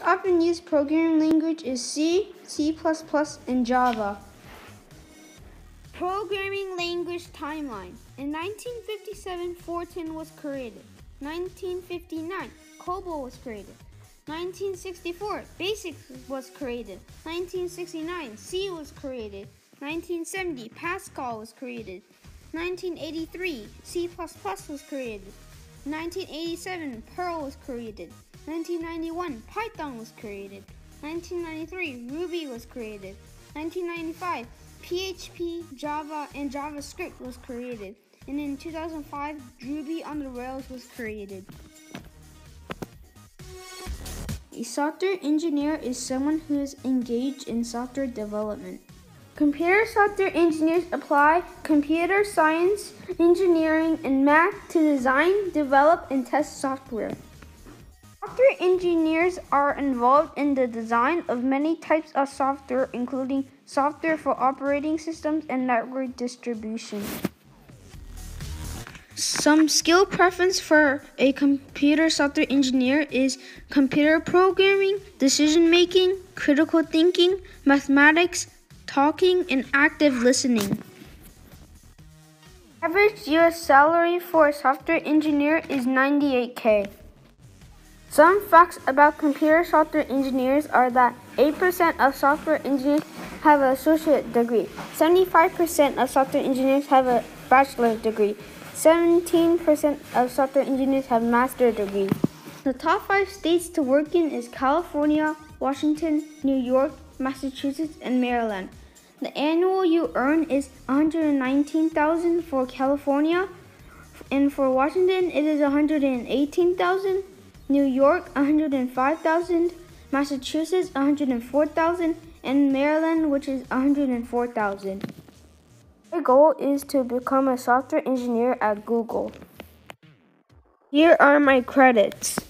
most often used programming language is C, C++, and Java. Programming language timeline. In 1957, Fortran was created. 1959, COBOL was created. 1964, BASIC was created. 1969, C was created. 1970, Pascal was created. 1983, C++ was created. 1987, Perl was created. 1991, Python was created. 1993, Ruby was created. 1995, PHP, Java, and JavaScript was created. And in 2005, Ruby on the Rails was created. A software engineer is someone who is engaged in software development. Computer software engineers apply computer science, engineering, and math to design, develop, and test software. Software engineers are involved in the design of many types of software, including software for operating systems and network distribution. Some skill preference for a computer software engineer is computer programming, decision making, critical thinking, mathematics, talking, and active listening. Average US salary for a software engineer is 98K. Some facts about computer software engineers are that 8% of software engineers have an associate degree, 75% of software engineers have a bachelor's degree, 17% of software engineers have master's degree. The top five states to work in is California, Washington, New York, Massachusetts, and Maryland. The annual you earn is 119,000 for California, and for Washington it is 118,000. New York 105,000, Massachusetts 104,000, and Maryland which is 104,000. My goal is to become a software engineer at Google. Here are my credits.